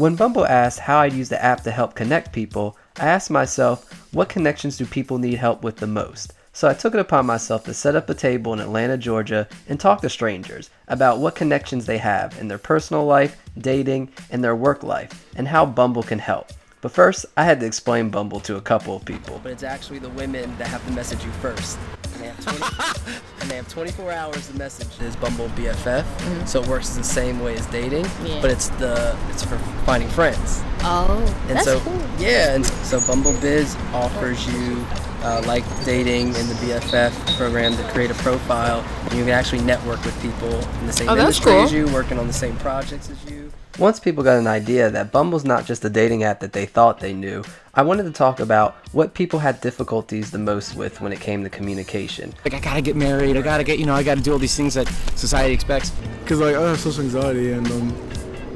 When Bumble asked how I'd use the app to help connect people, I asked myself, what connections do people need help with the most? So I took it upon myself to set up a table in Atlanta, Georgia, and talk to strangers about what connections they have in their personal life, dating, and their work life, and how Bumble can help. But first, I had to explain Bumble to a couple of people. But it's actually the women that have to message you first. And they have, 20, and they have 24 hours to message. It's Bumble BFF, mm-hmm. so it works the same way as dating, yeah. but it's the it's for finding friends. Oh, and that's so cool. yeah, and so Bumble Biz offers you uh, like dating in the BFF program to create a profile. And you can actually network with people in the same oh, industry cool. as you, working on the same projects as you. Once people got an idea that Bumble's not just a dating app that they thought they knew, I wanted to talk about what people had difficulties the most with when it came to communication. Like, I gotta get married, I gotta get, you know, I gotta do all these things that society expects. Because, like, I have social anxiety and um,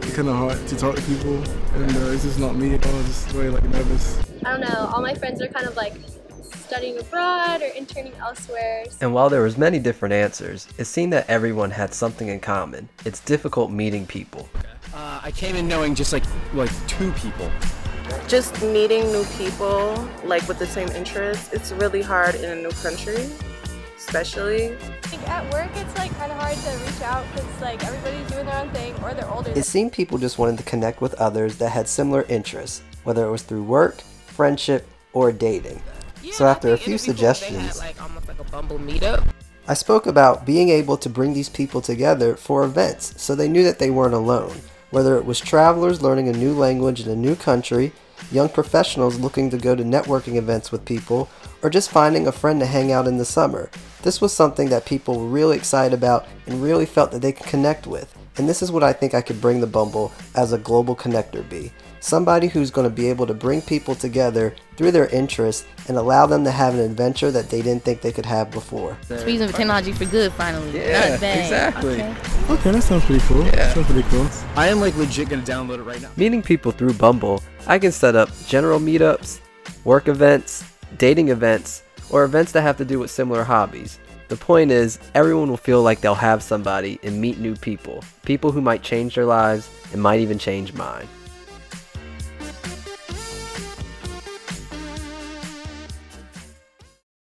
it's kind of hard to talk to people, and uh, it's just not me at all, just very, like, nervous. I don't know, all my friends are kind of like studying abroad or interning elsewhere. And while there was many different answers, it seemed that everyone had something in common. It's difficult meeting people. Uh, I came in knowing just like like two people. Just meeting new people, like with the same interests, it's really hard in a new country, especially. Like at work, it's like kind of hard to reach out because like everybody's doing their own thing or they're older. It seemed people just wanted to connect with others that had similar interests, whether it was through work, friendship, or dating. Yeah, so after a few suggestions, had, like, almost like a Bumble meetup. I spoke about being able to bring these people together for events so they knew that they weren't alone. Whether it was travelers learning a new language in a new country, young professionals looking to go to networking events with people, or just finding a friend to hang out in the summer. This was something that people were really excited about and really felt that they could connect with. And this is what I think I could bring the Bumble as a Global Connector Bee. Somebody who's going to be able to bring people together through their interests and allow them to have an adventure that they didn't think they could have before. So using technology for good finally. Yeah, Not bad. exactly. Okay. Okay, that sounds pretty cool. Yeah. Sounds pretty cool. I am like legit gonna download it right now. Meeting people through Bumble, I can set up general meetups, work events, dating events, or events that have to do with similar hobbies. The point is, everyone will feel like they'll have somebody and meet new people, people who might change their lives and might even change mine.